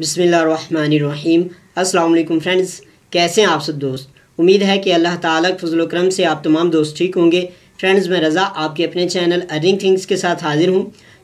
बिसमीम अस्सलाम फ्रेंड्स, कैसे हैं आप सब दोस्त? उम्मीद है कि अल्लाह ताला के फजल करम से आप तमाम दोस्त ठीक होंगे। फ्रेंड्स, मैं रज़ा आपके अपने चैनल अर्निंग थिंग्स के साथ हाजिर हूँ।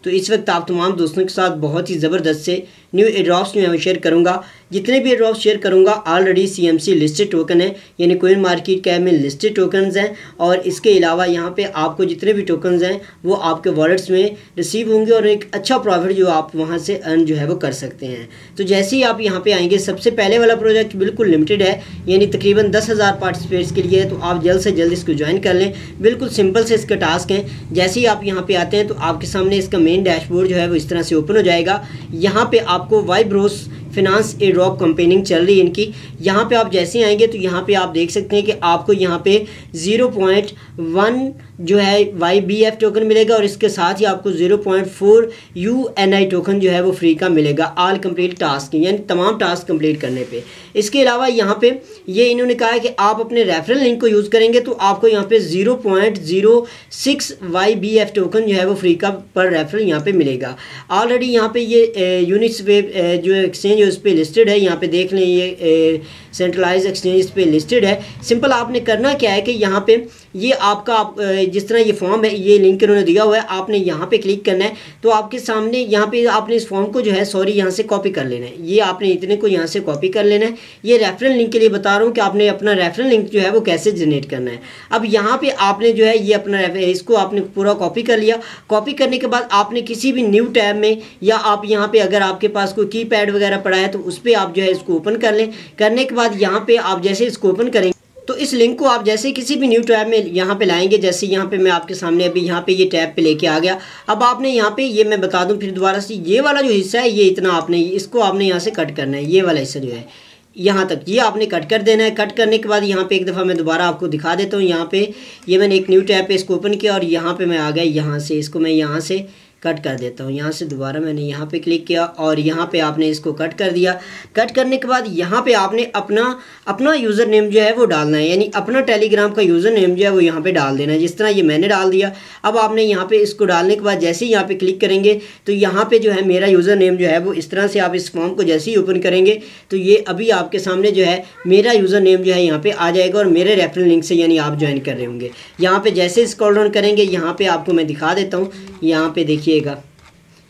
तो इस वक्त आप तमाम दोस्तों के साथ बहुत ही ज़बरदस्त से न्यू एड्रॉप्स में मैं शेयर करूँगा। जितने भी एड्रॉप्स शेयर करूँगा already C M C listed token है, यानी कोइन मार्केट कैब में लिस्टेड टोकन्स हैं, और इसके अलावा यहाँ पे आपको जितने भी टोकन्स हैं, वो आपके वॉलेट्स में रिसीव होंगे और एक अच्छा प्रॉफिट जो आप वहाँ से अर्न जो है वो कर सकते हैं। तो जैसे ही आप यहाँ पर आएँगे, सबसे पहले वाला प्रोजेक्ट बिल्कुल लिमिटेड है, यानी तकरीबन दस हज़ार पार्टिसिपेट्स के लिए है तो आप जल्द से जल्द इसको ज्वाइन कर लें। बिल्कुल सिंपल से इसका टास्क है। जैसे ही आप यहाँ पर आते हैं तो आपके सामने इसका मेन डैशबोर्ड जो है वो इस तरह से ओपन हो जाएगा। यहाँ पे आपको वाइब्रोस फिनांस ए ड्रॉप कंपेनिंग चल रही है इनकी। यहाँ पे आप जैसे आएँगे तो यहाँ पे आप देख सकते हैं कि आपको यहाँ पे ज़ीरो पॉइंट वन जो है वाई बी एफ़ टोकन मिलेगा और इसके साथ ही आपको zero point four U N I token जो है, वो फ्री का मिलेगा ऑल कंप्लीट टास्क यानी तमाम टास्क कंप्लीट करने पे। इसके अलावा यहाँ पे ये इन्होंने कहा है कि आप अपने रेफरल लिंक को यूज़ करेंगे तो आपको यहाँ पे zero point zero six Y B F token जो है, वो फ्री का पर रेफरल यहाँ पे मिलेगा। ऑलरेडी यहाँ पे ये यूनिट्स पे जो एक्सचेंज है, उस पर लिस्टेड है। यहाँ पे देख लें, ये सेंट्रलाइज एक्सचेंज पे लिस्टेड है। सिंपल आपने करना क्या है कि यहाँ पे ये आपका, आप जिस तरह ये फॉर्म है, ये लिंक इन्होंने दिया हुआ है, आपने यहाँ पे क्लिक करना है। तो आपके सामने यहाँ पे आपने इस फॉर्म को जो है सॉरी यहाँ से कॉपी कर लेना है। ये आपने इतने को यहाँ से कॉपी कर लेना है। ये रेफरल लिंक के लिए बता रहा हूँ कि आपने अपना रेफरल लिंक जो है, वो कैसे जनरेट करना है। अब यहाँ पर आपने जो है, ये अपना इसको आपने पूरा कॉपी कर लिया। कॉपी करने के बाद आपने किसी भी न्यू टैब में या आप यहाँ पे अगर आपके पास कोई की वगैरह पड़ा है तो उस पर आप जो है, इसको ओपन कर लें। करने के बाद यहाँ पर आप जैसे इसको ओपन करेंगे तो इस लिंक को आप जैसे किसी भी न्यू टैब में यहाँ पे लाएँगे, जैसे यहाँ पे मैं आपके सामने अभी यहाँ पे ये टैब पे लेके आ गया। अब आपने यहाँ पे ये मैं बता दूँ फिर दोबारा से, ये वाला जो हिस्सा है, ये इतना आपने, इसको आपने यहाँ से कट करना है। ये वाला हिस्सा जो है, यहाँ तक, ये आपने कट कर देना है। कट करने के बाद यहाँ पे एक दफ़ा मैं दोबारा आपको दिखा देता हूँ। यहाँ पे ये मैंने एक न्यू टैब पे इसको ओपन किया और यहाँ पे मैं आ गया, यहाँ से, इसको मैं यहाँ से कट कर देता हूँ यहाँ से दोबारा मैंने यहाँ पे क्लिक किया और यहाँ पे आपने इसको कट कर दिया कट करने के बाद यहाँ पे आपने अपना अपना यूज़र नेम जो है वो डालना है यानी अपना टेलीग्राम का यूज़र नेम जो है वो यहाँ पे डाल देना है जिस तरह ये मैंने डाल दिया अब आपने यहाँ पे इसको डालने के बाद जैसे ही यहाँ पे क्लिक करेंगे तो यहाँ पे जो है मेरा यूज़र नेम जो है वो इस तरह से आप इस फॉर्म को जैसे ही ओपन करेंगे तो ये अभी आपके सामने जो है मेरा यूज़र नेम जो है यहाँ पर आ जाएगा और मेरे रेफरल लिंक से यानी आप ज्वाइन कर रहे होंगे यहाँ पर जैसे स्कॉल डाउन करेंगे यहाँ पर आपको मैं दिखा देता हूँ यहाँ पे देखिएगा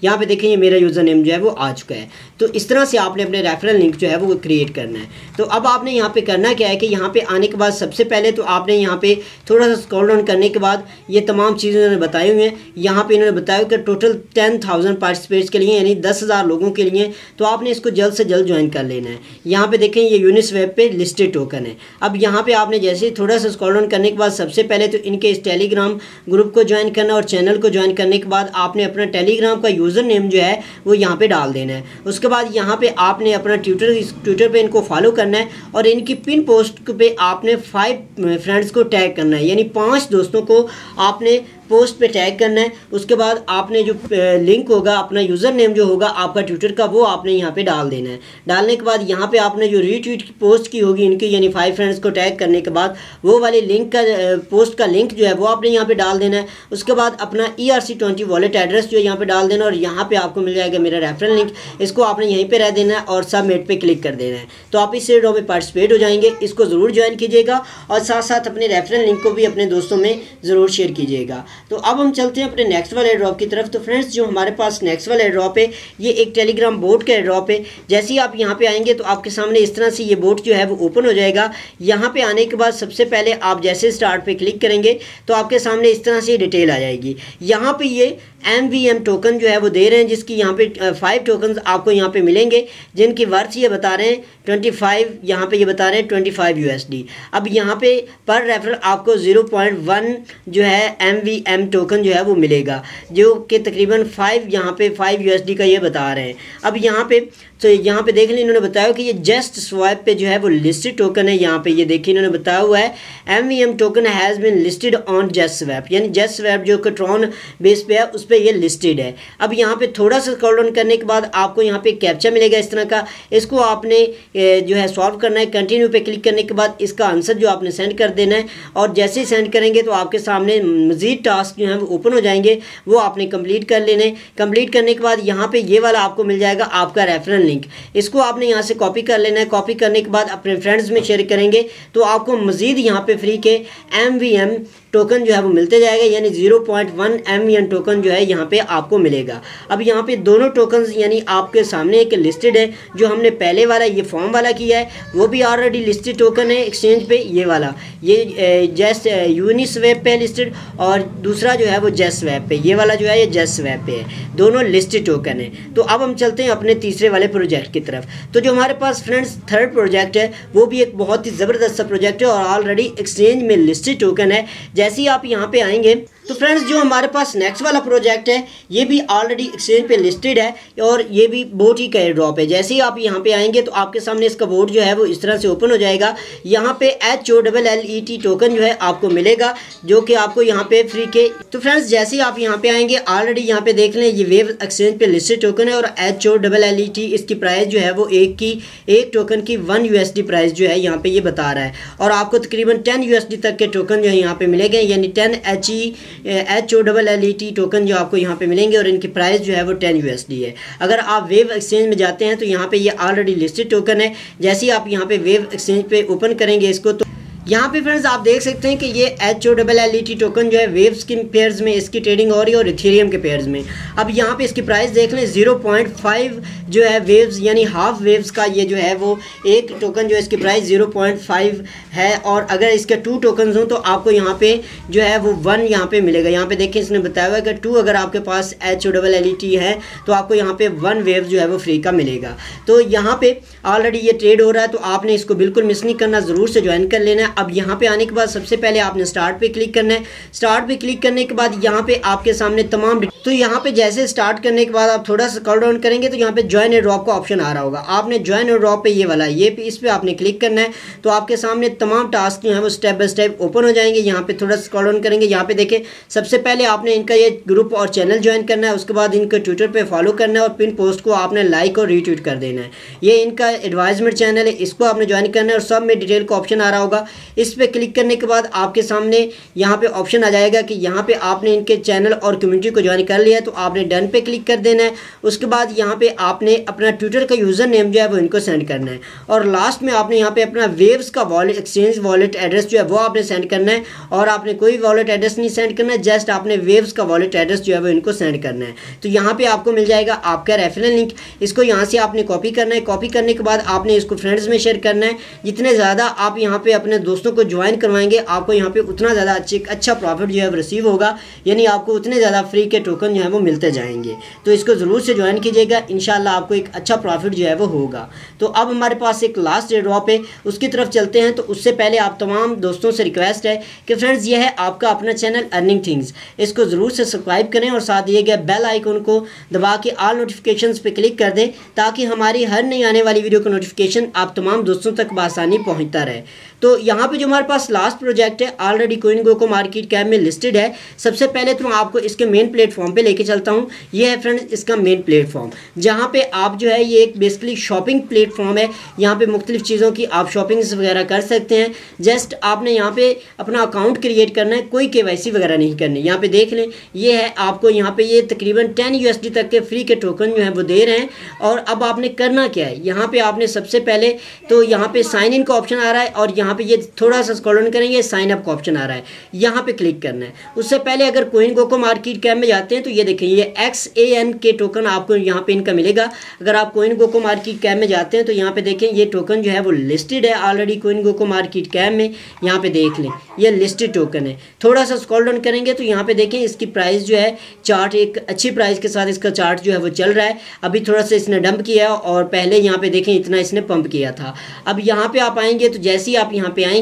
यहाँ पे देखें, ये मेरा यूज़र नेम जो है वो आ चुका है। तो इस तरह से आपने अपने रेफरल लिंक जो है वो क्रिएट करना है। तो अब आपने यहाँ पे करना क्या है कि यहाँ पे आने के बाद सबसे पहले तो आपने यहाँ पे थोड़ा सा स्क्रॉल डाउन करने के बाद ये तमाम चीज़ें उन्होंने बताई हुई हैं। यहाँ पे इन्होंने बताया कि टोटल टेन थाउज़ेंड पार्टिसिपेट्स के लिए, यानी दस हज़ार लोगों के लिए तो आपने इसको जल्द से जल्द ज्वाइन कर लेना है। यहाँ पर देखें, ये यूनिस वेब पे लिस्टेड टोकन है। अब यहाँ पर आपने जैसे थोड़ा सा स्क्रॉल डाउन करने के बाद सबसे पहले तो इनके इस टेलीग्राम ग्रुप को ज्वाइन करना और चैनल को ज्वाइन करने के बाद आपने अपना टेलीग्राम का यूज़र नेम जो है, वो यहाँ पे डाल देना है। उसके बाद यहाँ पे आपने अपना ट्विटर ट्विटर पे इनको फॉलो करना है और इनकी पिन पोस्ट पे आपने फाइव फ्रेंड्स को टैग करना है। यानी पाँच दोस्तों को आपने पोस्ट पे टैग करना है। उसके बाद आपने जो लिंक होगा, अपना यूज़र नेम जो होगा, आपका ट्विटर का, वो आपने यहाँ पे डाल देना है। डालने के बाद यहाँ पे आपने जो रीट्वीट की पोस्ट की होगी, इनकी, यानी फाइव फ्रेंड्स को टैग करने के बाद, वो वाले लिंक का पोस्ट का लिंक जो है, वो आपने यहाँ पर डाल देना है। उसके बाद अपना E R C twenty wallet address जो है, यहाँ पर डाल देना और यहाँ पर आपको मिल जाएगा मेरा रेफरल लिंक इसको आपने यहीं पर रह देना है और सबमिट पर क्लिक कर देना है। तो आप इस ड्रॉ में पार्टिसिपेट हो जाएँगे। इसको ज़रूर ज्वाइन कीजिएगा और साथ साथ अपने रेफरल लिंक को भी अपने दोस्तों में ज़रूर शेयर कीजिएगा। तो अब हम चलते हैं अपने नेक्स्ट वाले ड्रॉप की तरफ़। तो फ्रेंड्स जो हमारे पास नेक्स्ट वाला ड्रॉप है, ये एक टेलीग्राम बोट का ड्रॉप है। जैसे ही आप यहाँ पे आएँगे तो आपके सामने इस तरह से ये बोट जो है, वो ओपन हो जाएगा। यहाँ पे आने के बाद सबसे पहले आप जैसे स्टार्ट पे क्लिक करेंगे तो आपके सामने इस तरह से डिटेल आ जाएगी। यहाँ पे ये एम वी एम टोकन जो है वो दे रहे हैं, जिसकी यहाँ पे फाइव टोकन आपको यहाँ पे मिलेंगे, जिनकी वर्थ ये बता रहे हैं ट्वेंटी फाइव यहाँ पर ये बता रहे हैं twenty five U S D अब यहाँ पे पर रेफरल आपको ज़ीरो पॉइंट वन जो है एम वी एम टोकन जो है वो मिलेगा, जो कि तकरीबन फाइव यहाँ पे फाइव यू एस डी का ये बता रहे हैं। अब यहाँ पे तो यहाँ पे देख लें, इन्होंने बताया कि ये जस्ट स्वाइप पे जो है वो लिस्टेड टोकन है। यहाँ पे ये देखिए, इन्होंने बताया हुआ है M V M token has been listed on just swap यानी जस्ट स्वैप जो कट्रॉन बेस पे है, उस पर ये लिस्टेड है। अब यहाँ पे थोड़ा सा स्क्रॉल डाउन करने के बाद आपको यहाँ पे कैप्चा मिलेगा इस तरह का। इसको आपने जो है सॉल्व करना है कंटिन्यू पे क्लिक करने के बाद इसका आंसर जो आपने सेंड कर देना है। और जैसे ही सेंड करेंगे तो आपके सामने मज़ीद टास्क जो है वो ओपन हो जाएँगे। वो आपने कंप्लीट कर लेने। कंप्लीट करने के बाद यहाँ पर ये वाला आपको मिल जाएगा आपका रेफरल लिंक इसको आपने यहाँ से कॉपी कर लेना है। कॉपी करने के बाद अपने फ्रेंड्स में शेयर करेंगे। तो आपको मज़ीद यहाँ पे फ्री के एम वी एम टोकन जो है वो मिलते जाएगा। यानी zero point one M N token जो है यहाँ पे आपको मिलेगा। अब यहाँ पे दोनों टोकन यानी आपके सामने एक लिस्टेड है, जो हमने पहले वाला, ये फॉर्म वाला किया है। वो भी ऑलरेडी लिस्टेड टोकन है एक्सचेंज पे, ये वाला। ये जैस यूनिस वेब पे लिस्टेड और दूसरा जो है वो जेस वेब पे। ये वाला जो है, ये जेस वेब पे है। दोनों लिस्टेड टोकन है। तो अब हम चलते हैं अपने तीसरे वाले प्रोजेक्ट की तरफ़। तो जो हमारे पास फ्रेंड्स थर्ड प्रोजेक्ट है, वो भी एक बहुत ही ज़बरदस्त सा प्रोजेक्ट है और ऑलरेडी एक्सचेंज में लिस्टेड टोकन है। जैसे ही आप यहाँ पर आएँगे तो फ्रेंड्स जो हमारे पास नेक्स्ट वाला प्रोजेक्ट है, ये भी ऑलरेडी एक्सचेंज पे लिस्टेड है और ये भी बोट ही का ड्रॉप है। जैसे ही आप यहाँ पे आएँगे तो आपके सामने इसका बोर्ड जो है, वो इस तरह से ओपन हो जाएगा। यहाँ पे H O double L E T token जो है, आपको मिलेगा, जो कि आपको यहाँ पे फ्री के तो फ्रेंड्स जैसे ही आप यहाँ पे आएँगे ऑलरेडी यहाँ पे देख लें, ये वेव एक्सचेंज पे लिस्टेड टोकन है और H O double L E T इसकी प्राइस जो है, वो एक की एक टोकन की one U S D price जो है, यहाँ पे ये बता रहा है। और आपको तकरीबन टेन यू एस डी तक के टोकन जो है, यहाँ पे मिलेंगे, यानी ten H E H O double L E T token जो आपको यहाँ पे मिलेंगे और इनकी प्राइस जो है वो टेन यू एस डी है। अगर आप वेव एक्सचेंज में जाते हैं तो यहाँ पे ये ऑलरेडी लिस्टेड टोकन है। जैसे ही आप यहाँ पे वेव एक्सचेंज पे ओपन करेंगे इसको तो यहाँ पे फ्रेंड्स आप देख सकते हैं कि ये H O double L E T token जो है वेव्स के पेयर्स में इसकी ट्रेडिंग हो रही है और इथेरियम के पेयर्स में। अब यहाँ पे इसकी प्राइस देख लें ज़ीरो पॉइंट फाइव जो है वेव्स यानी हाफ़ वेव्स का ये जो है, वो एक टोकन जो है, इसकी प्राइस ज़ीरो पॉइंट फाइव है और अगर इसके टू टोकन हों तो आपको यहाँ पे जो है, वो वन यहाँ पे मिलेगा। यहाँ पे देखें इसने बताया हुआ है कि टू अगर आपके पास H O double L E T है तो आपको यहाँ पे वन वेव जो है, वो फ्री का मिलेगा। तो यहाँ पे ऑलरेडी ये ट्रेड हो रहा है तो आपने इसको बिल्कुल मिस नहीं करना, ज़रूर से ज्वाइन कर लेना। अब यहाँ पे आने के बाद सबसे पहले आपने स्टार्ट पे क्लिक करना है। स्टार्ट पे क्लिक करने के बाद यहाँ पे आपके सामने तमाम तो यहाँ पे जैसे स्टार्ट करने के बाद आप थोड़ा सा कॉल डाउन करेंगे तो यहाँ पे ज्वाइन एंड ड्रॉप का ऑप्शन आ रहा होगा। आपने ज्वाइन एंड ड्रॉप पे ये वाला, ये पे इस पर आपने क्लिक करना है। तो आपके सामने तमाम टास्क जो है वो स्टेप बाय स्टेप ओपन हो जाएँगे। यहाँ पे थोड़ा सा कॉल डाउन करेंगे। यहाँ पे देखें, सबसे पहले आपने इनका ये ग्रुप और चैनल ज्वाइन करना है। उसके बाद इनके ट्विटर पर फॉलो करना है और पिन पोस्ट को आपने लाइक और रीट्वीट कर देना है। ये इनका एडवाइजमेंट चैनल है। इसको आपने ज्वाइन करना है और सब में डिटेल का ऑप्शन आ रहा होगा। इस पर क्लिक करने के बाद आपके सामने यहाँ पे ऑप्शन आ जाएगा कि यहाँ पे आपने इनके चैनल और कम्युनिटी को ज्वाइन कर लिया है तो आपने डन पे क्लिक कर देना है। उसके बाद यहाँ पे आपने अपना ट्विटर का यूज़र नेम जो है वो इनको सेंड करना है। और लास्ट में आपने यहाँ पे अपना वेव्स का वॉलेट एक्सचेंज वॉलेट एड्रेस जो है वो आपने सेंड करना है। और आपने कोई वॉलेट एड्रेस नहीं सेंड करना है जस्ट आपने वेव्स का वॉलेट एड्रेस जो है वो इनको सेंड करना है। तो यहाँ पर आपको मिल जाएगा आपका रेफरल लिंक इसको यहाँ से आपने कॉपी करना है। कॉपी करने के बाद आपने इसको फ्रेंड्स में शेयर करना है। जितने ज़्यादा आप यहाँ पे अपने दोस्तों को ज्वाइन करवाएँगे, आपको यहाँ पे उतना ज़्यादा अच्छे अच्छा प्रॉफिट जो है रिसीव होगा। यानी आपको उतने ज़्यादा फ्री के टोकन जो है वो मिलते जाएँगे। तो इसको ज़रूर से ज्वाइन कीजिएगा इन आपको एक अच्छा प्रॉफिट जो है वो होगा। तो अब हमारे पास एक लास्ट ड्रॉप है, उसकी तरफ़ चलते हैं। तो उससे पहले आप तमाम दोस्तों से रिक्वेस्ट है कि फ्रेंड्स ये है आपका अपना चैनल अर्निंग थिंग्स इसको ज़रूर से सब्सक्राइब करें और साथ दिए गए बेल आइकन को दबा के आल नोटिफिकेशन पर क्लिक कर दें, ताकि हमारी हर नई आने वाली वीडियो का नोटिफिकेशन आप तमाम दोस्तों तक बसानी पहुँचता रहे। तो यहाँ पे जो हमारे पास लास्ट प्रोजेक्ट है already coin gecko market cap में लिस्टेड है। सबसे पहले तो मैं आपको इसके मेन प्लेटफॉर्म पे लेके चलता हूँ। ये है फ्रेंड्स इसका मेन प्लेटफॉर्म जहाँ पे आप जो है ये एक बेसिकली शॉपिंग प्लेटफॉर्म है। यहाँ पे मुख्तलिफ़ चीज़ों की आप शॉपिंग वगैरह कर सकते हैं। जस्ट आपने यहाँ पे अपना अकाउंट क्रिएट करना है, कोई के वगैरह नहीं करनी। यहाँ पे देख लें, ये है आपको यहाँ पे ये तकरीबन टेन यू तक के फ्री के टोकन जो है वो दे रहे हैं। और अब आपने करना क्या है? यहाँ पे आपने सबसे पहले तो यहाँ पे साइन इन का ऑप्शन आ रहा है और यहाँ पे ये थोड़ा सा स्क्रॉल करेंगे साइन अप का ऑप्शन आ रहा है। यहाँ पे क्लिक करना है। उससे पहले अगर कोइन गोको मार्केट कैप में जाते हैं तो ये देखें, ये X A N K token आपको यहाँ पे इनका मिलेगा। अगर आप कोइन गोको मार्केट कैप में जाते हैं तो यहाँ पे देखें, ये टोकन जो है वो लिस्टेड है already coin gecko market cap में। यहाँ पे देख लें, ये लिस्टेड टोकन है। थोड़ा सा स्क्रॉल डाउन करेंगे तो यहाँ पे देखें, इसकी प्राइस जो है चार्ट एक अच्छी प्राइस के साथ इसका चार्ट जो है वो चल रहा है। अभी थोड़ा सा इसने डंप किया और पहले यहाँ पे देखें, इतना इसने पंप किया था। अब यहाँ पे आप आएँगे तो जैसे ही आप यहाँ पे आएँगे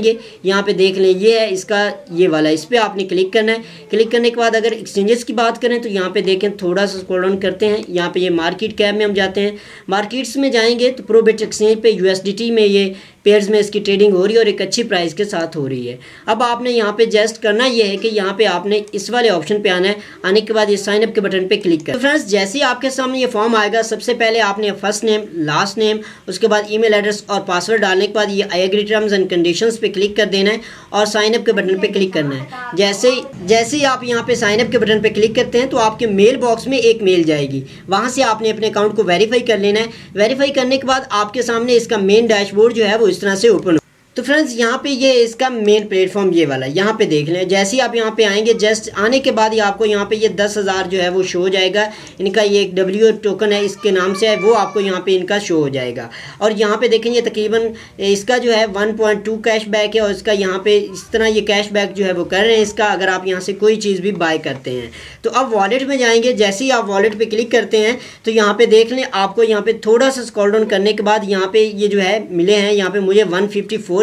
यहाँ पे देख लें, ये है इसका, ये वाला। इस पर आपने क्लिक करना है। क्लिक करने के बाद अगर एक्सचेंजेस की बात करें तो यहाँ पे देखें, थोड़ा सा स्क्रॉल डाउन करते हैं। यहाँ पे ये मार्केट कैब में हम जाते हैं। मार्केट्स में जाएँगे तो प्रोबेट एक्सचेंज पे यूएसडीटी में ये पेयर्स में इसकी ट्रेडिंग हो रही है और एक अच्छी प्राइस के साथ हो रही है। अब आपने यहाँ पे जस्ट करना ये है कि यहाँ पे आपने इस वाले ऑप्शन पे आना है। आने के बाद ये साइनअप के बटन पे क्लिक कर। तो फ्रेंड्स जैसे ही आपके सामने ये फॉर्म आएगा, सबसे पहले आपने फ़र्स्ट नेम लास्ट नेम उसके बाद ईमेल एड्रेस और पासवर्ड डालने के बाद ये I agree terms and condition पे क्लिक कर देना है और साइनअप के बटन पर क्लिक करना है। जैसे जैसे ही आप यहाँ पे साइनअप के बटन पर क्लिक करते हैं तो आपके मेल बॉक्स में एक मेल जाएगी। वहाँ से आपने अपने अकाउंट को वेरीफाई कर लेना है। वेरीफाई करने के बाद आपके सामने इसका मेन डैशबोर्ड जो है, वो इस तरह से ओपन तो फ्रेंड्स यहाँ पे ये इसका मेन प्लेटफॉर्म ये वाला है यहाँ पे देख लें जैसे ही आप यहाँ पे आएँगे जस्ट आने के बाद ही आपको यहाँ पे ये दस हज़ार जो है वो शो हो जाएगा इनका ये एक डब्ल्यू टोकन है इसके नाम से है वो आपको यहाँ पे इनका शो हो जाएगा और यहाँ पे देखेंगे तकरीबन इसका जो है one point two cash back है और इसका यहाँ पे इस तरह ये कैश बैक जो है वो कर रहे हैं इसका अगर आप यहाँ से कोई चीज़ भी बाय करते हैं तो अब वॉलेट में जाएँगे जैसे ही आप वॉलेट पर क्लिक करते हैं तो यहाँ पर देख लें आपको यहाँ पर थोड़ा सा स्कॉल डाउन करने के बाद यहाँ पे ये जो है मिले हैं यहाँ पर मुझे वन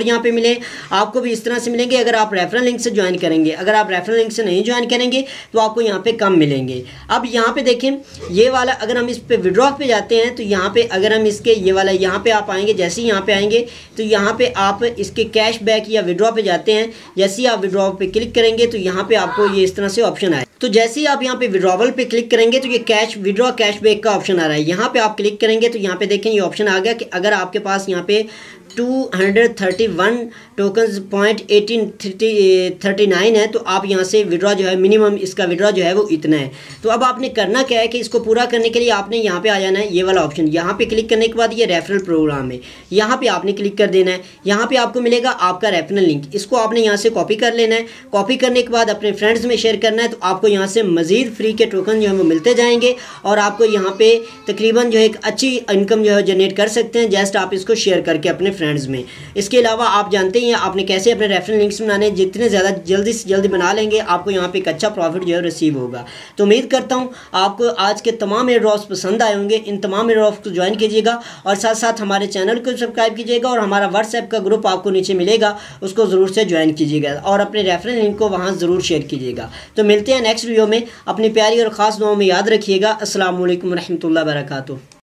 फोर यहाँ पे मिले आपको भी इस तरह से मिलेंगे अगर आप रेफरल लिंक से ज्वाइन करेंगे अगर आप रेफरल लिंक से नहीं ज्वाइन करेंगे तो आपको यहाँ पे कम मिलेंगे अब यहाँ पे देखें ये वाला अगर हम इस पे विड्रॉ पे जाते हैं तो यहाँ पे अगर हम इसके ये वाला यहाँ पे आप आएँगे जैसे ही यहाँ पे आएँगे तो यहाँ पे आप इसके कैश बैक या विड्रॉ पे जाते हैं जैसे ही आप विड्रॉ पे क्लिक करेंगे तो यहाँ पे आपको ये इस तरह से ऑप्शन आए तो जैसे ही आप यहाँ पे विड्रॉवल पे क्लिक करेंगे तो ये कैश विड्रॉ कैश बैक का ऑप्शन आ रहा है यहाँ पे आप क्लिक करेंगे तो यहाँ पे देखें ये ऑप्शन आ गया कि अगर आपके पास यहाँ पे 231 token point eighteen thirty thirty nine है तो आप यहाँ से विड्रॉ जो है मिनिमम इसका विड्रॉ जो है, वो इतना है। तो अब आपने करना क्या है कि इसको पूरा करने के लिए आपने यहाँ पे आ जाना है, ये वाला ऑप्शन यहाँ पे क्लिक करने के बाद ये रेफरल प्रोग्राम है। यहाँ पे आपने क्लिक कर देना है। यहाँ पे आपको मिलेगा आपका रेफरल लिंक इसको आपने यहाँ से कॉपी कर लेना है। कॉपी करने के बाद अपने फ्रेंड्स में शेयर करना है तो आपको यहाँ से मज़ीद फ्री के टोकन जो है, वो मिलते जाएँगे और आपको यहाँ पे तकरीबन जो है एक अच्छी इनकम जो है जनरेट कर सकते हैं जस्ट आप इसको शेयर करके अपने फ्रेंड्स में। इसके अलावा आप जानते ही आपने कैसे अपने रेफरेंस लिंक्स बनाने जितने ज़्यादा जल्दी से जल्दी बना लेंगे, आपको यहाँ पे एक अच्छा प्रॉफिट जो है रिसीव होगा। तो उम्मीद करता हूँ, आपको आज के तमाम एयर ड्रॉप्स पसंद आए होंगे। इन तमाम एयर ड्रॉप्स को ज्वाइन कीजिएगा और साथ साथ हमारे चैनल को सब्सक्राइब कीजिएगा और हमारा व्हाट्सएप का ग्रुप आपको नीचे मिलेगा, उसको ज़रूर से ज्वाइन कीजिएगा और अपने रेफरेंस लिंक को वहाँ ज़रूर शेयर कीजिएगा। तो मिलते हैं नेक्स्ट वीडियो में। अपनी प्यारी और ख़ास दुआओं में याद रखिएगा। असल वरहमल वर्का